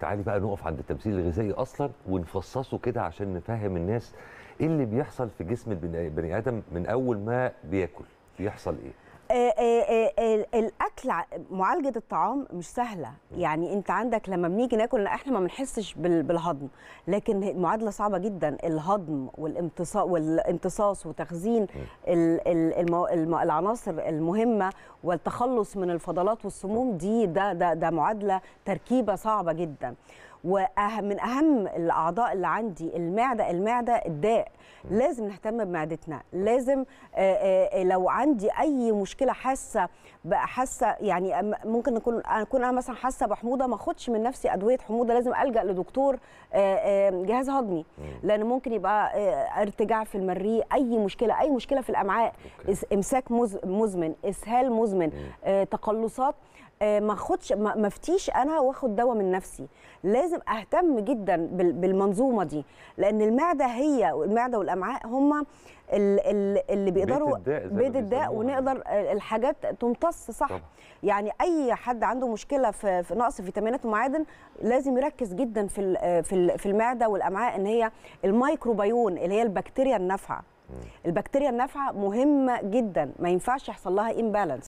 تعالي بقى نقف عند التمثيل الغذائي أصلا ونفصصه كده عشان نفهم الناس إيه اللي بيحصل في جسم البني بني آدم من أول ما بياكل بيحصل إيه؟ آه، آه، آه، الأكل معالجة الطعام مش سهلة. يعني أنت عندك لما بنيجي ناكل إحنا ما بنحسش بال- بالهضم. لكن معادله صعبة جدا. الهضم والامتصاص والامتصاص وتخزين العناصر المهمة والتخلص من الفضلات والسموم دي ده ده ده معادلة تركيبة صعبة جدا. ومن أهم الأعضاء اللي عندي المعدة المعدة الداء. لازم نهتم بمعدتنا. لازم لو عندي أي مشكلة حاسة بقى حاسة يعني ممكن اكون أكون أنا مثلا حاسة بحموضة ما أخدش من نفسي أدوية حموضة لازم ألجأ لدكتور جهاز هضمي. لأن ممكن يبقى ارتجاع في المريء أي مشكلة أي مشكلة في الأمعاء. إمساك مز- مزمن إسهال مزمن تقلصات ما أخدش ما أفتيش أنا وآخد دواء من نفسي. لازم أهتم جدا بال- بالمنظومة دي. لأن المعدة هي المعدة والأمعاء ال- اللي بيقدروا بيت الداء. ونقدر الحاجات تمتص صح. طبعا. يعني أي حد عنده مشكلة في في نقص فيتامينات ومعادن لازم يركز جدا في في في المعدة والأمعاء إن هي الميكروبيون اللي هي البكتيريا النافعة. البكتيريا النافعة مهمة جدا. ما ينفعش يحصل لها امبالانس